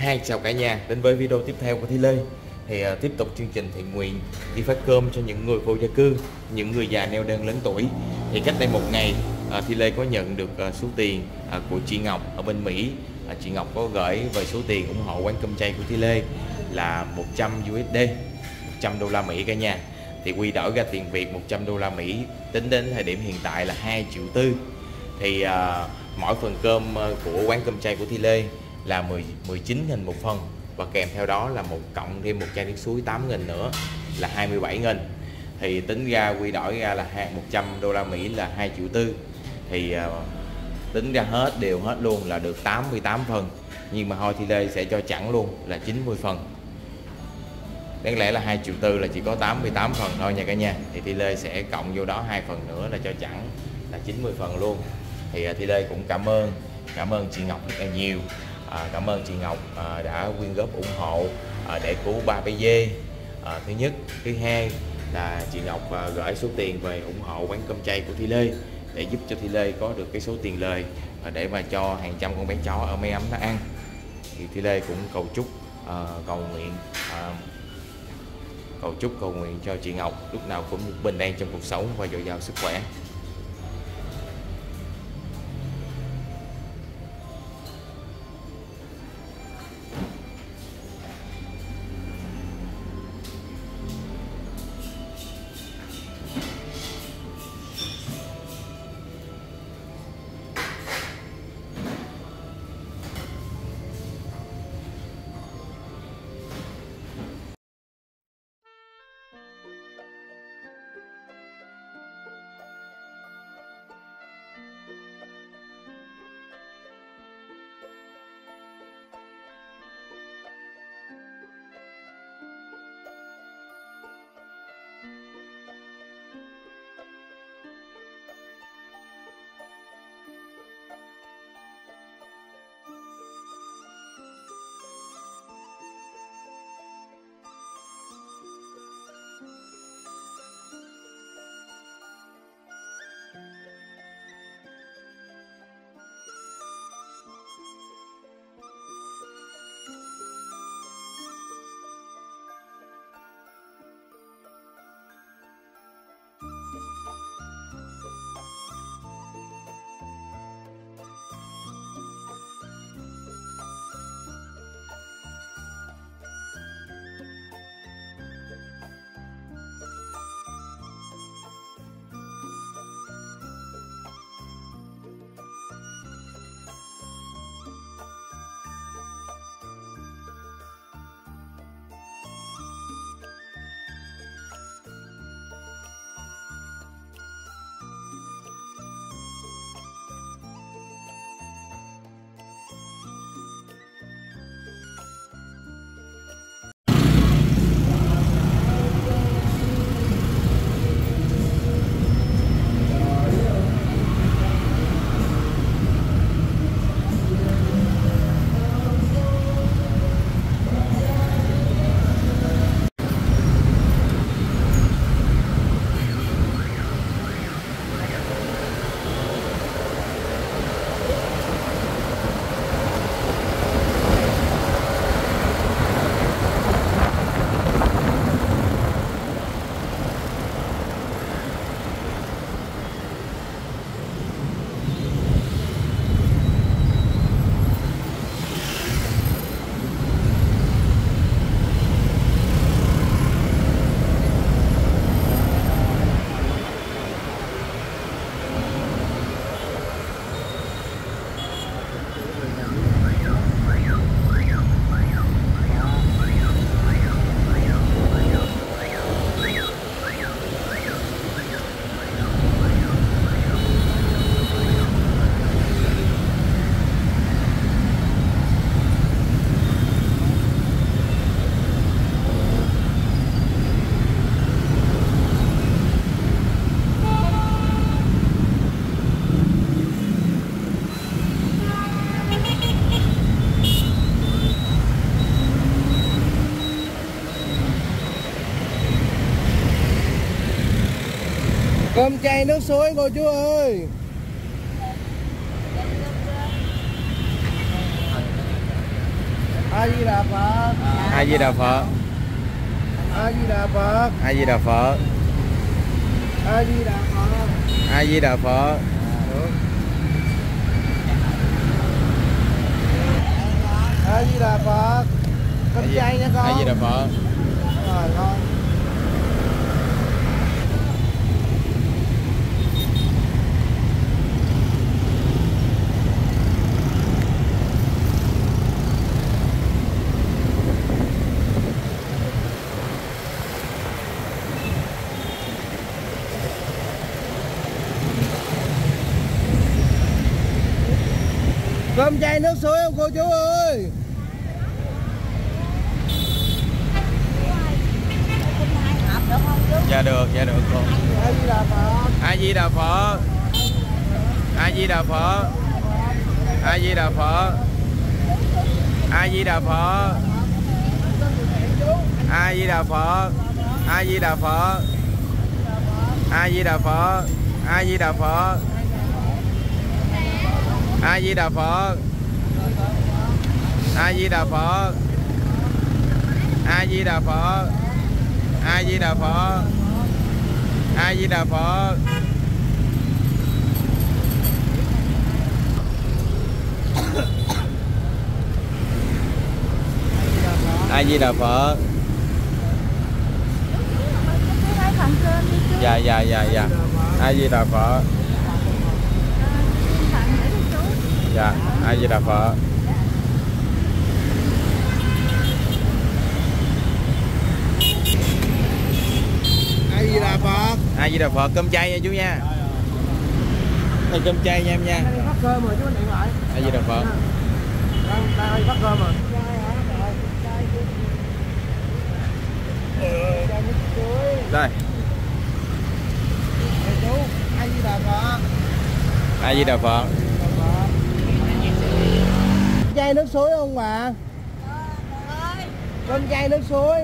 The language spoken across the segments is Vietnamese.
Hai chào cả nhà. Đến với video tiếp theo của Thi Lê. Thì uh, tiếp tục chương trình thiện nguyện đi phát cơm cho những người vô gia cư những người già neo đơn lớn tuổi. Thì cách đây một ngày uh, Thi Lê có nhận được uh, số tiền uh, của chị Ngọc ở bên Mỹ. Uh, chị Ngọc có gửi về số tiền ủng hộ quán cơm chay của Thi Lê là 100 USD 100 đô la Mỹ cả nhà. Thì quy đổi ra tiền Việt 100 đô la Mỹ tính đến thời điểm hiện tại là 2 triệu tư. Thì uh, mỗi phần cơm của quán cơm chay của Thi Lê là 10, 19 nghìn một phân và kèm theo đó là một cộng thêm một chai nước suối 8 nghìn nữa là 27 nghìn. Thì tính ra quy đổi ra là 100 đô la Mỹ là 2 triệu tư. Thì ờ, tính ra hết đều hết luôn là được 88 phần. Nhưng mà thôi thì đây sẽ cho chẳng luôn là 90 phần. Đáng lẽ là 2 triệu tư là chỉ có 88 phần thôi nha cả nhà. Thì Thi Lê sẽ cộng vô đó hai phần nữa là cho chẳng là 90 phần luôn. Thì uh, Thi Lê cũng cảm ơn cảm ơn chị Ngọc rất là nhiều à, cảm ơn chị Ngọc à, đã quyên góp ủng hộ à, để cứu ba bé dê. À, thứ nhất thứ hai là chị Ngọc à, gửi số tiền về ủng hộ quán cơm chay của Thi Lê để giúp cho Thi Lê có được cái số tiền lời à, để mà cho hàng trăm con bé chó ở mê ấm nó ăn. Thì Thi Lê cũng cầu chúc à, cầu nguyện à, cầu chúc cầu nguyện cho chị Ngọc lúc nào cũng bình an trong cuộc sống và dồi dào sức khỏe. Cơm chay nước suối cô chú ơi. A di đà phật. A di đà phật. A di đà phật. A di đà phật. A di đà phật. A di đà phật. A di đà phật. Cơm chay nha con. A di đà phật. Rồi con cơm chay nước suối không cô chú ơi. Dạ được dạ được con a di đà phật? A di đà phật? A di đà phật? A di đà phật? A di đà phật? A di đà phật? A di đà phật? A di đà phật a di đà phật. A di đà phật. A di đà phật. A di đà phật. A di đà phật. A di đà phật. Dạ dạ dạ dạ. A di đà phật dạ a di đà phật a di đà phật a di đà phật cơm chay nha chú nha. Đây cơm chay nha em nha. Đang đi phát cơm rồi chú anh điện lại a di đà phật đang đang phát cơm rồi. Đây. Chú a di đà phật a di đà phật chay nước suối không bà cơm chay nước suối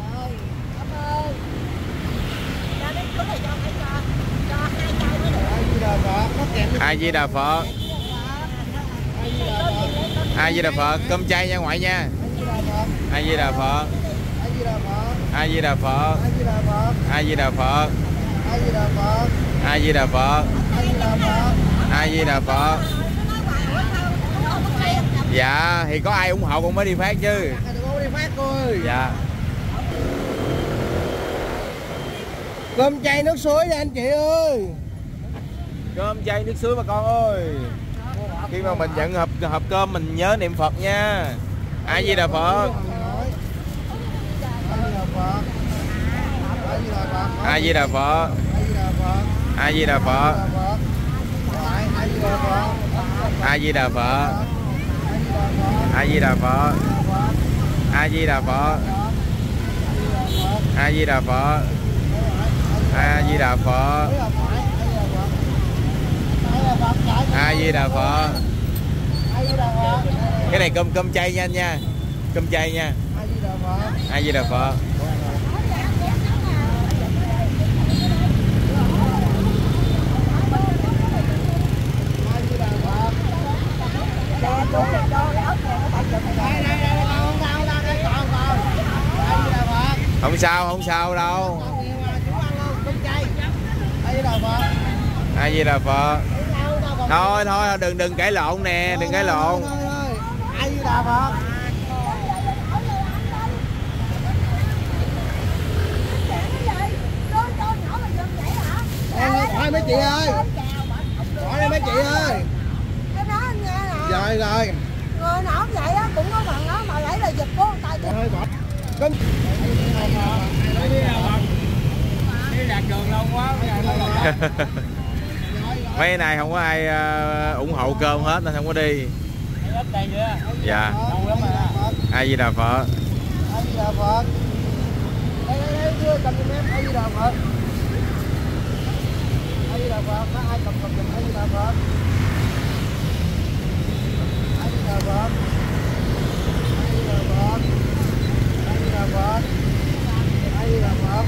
a di đà phật nó kèm a di đà phật a di đà phật cơm chay nha ngoại nha a di đà phật a di đà phật a di đà phật a di đà phật a di đà phật a di đà phật a di đà phật a di đà phật dạ thì có ai ủng hộ con mới đi phát chứ đi phát ơi dạ cơm chay nước suối nè anh chị ơi cơm chay nước suối bà con ơi khi mà mình nhận hộp hộp cơm mình nhớ niệm phật nha a di đà phật a di đà phật a di đà phật a di đà phật a di đà phật? A di đà phật? A di đà phật? A di đà phật? A di đà phật? Cái này cơm cơm chay nha anh nha. Cơm chay nha. A di đà phật? Không sao không sao đâu. A di đà phật? Thôi thôi đừng đừng cãi lộn nè đừng cãi lộn. A di đà phật thôi mấy chị ơi. Hỏi đây mấy chị ơi. Rồi rồi người nào cũng vậy á cũng có phần đó mà lấy là giật của người ta. Chứ cơm mấy này không có ai ờ, ủng hộ cơm hết nên không có đi. Dạ. A di đà phật. A di đà phật đây đây đây đưa cầm giùm em a di đà phật a di đà phật có ai cầm cầm giùm a di đà phật a di đà phật a di đà phật a di đà phật a di đà phật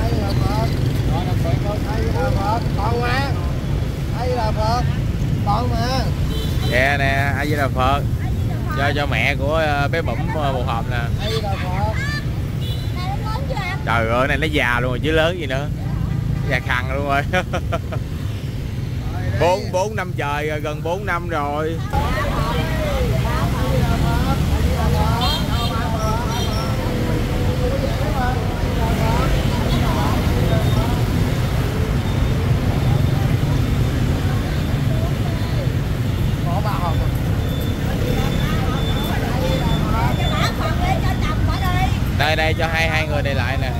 a di đà phật a di đà phật còn mà a di đà phật còn mà dạ nè a di đà phật cho cho mẹ của ờ, bé bẩm ờ, một hộp nè. Trời ơi này nó già luôn rồi chứ lớn gì nữa. Già khằng luôn rồi. Bốn bốn năm trời gần 4 năm rồi có ba hộp Bỏ phần lên cho chồng bỏ đi. đây đây cho hai hai người này lại nè.